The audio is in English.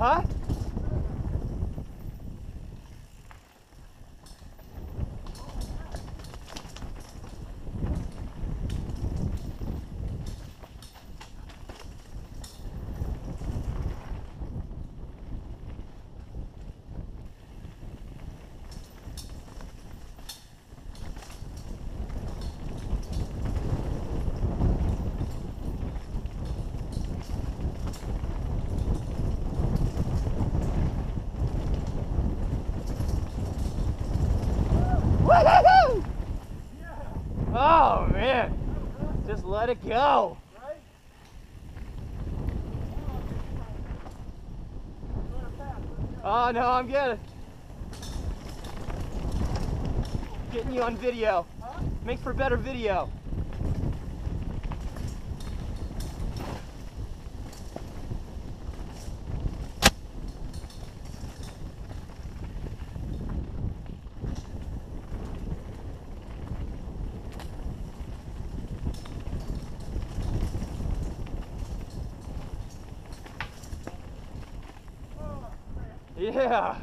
啊？Just let it go. Oh no, I'm getting getting you on video. Make for better video. Yeah.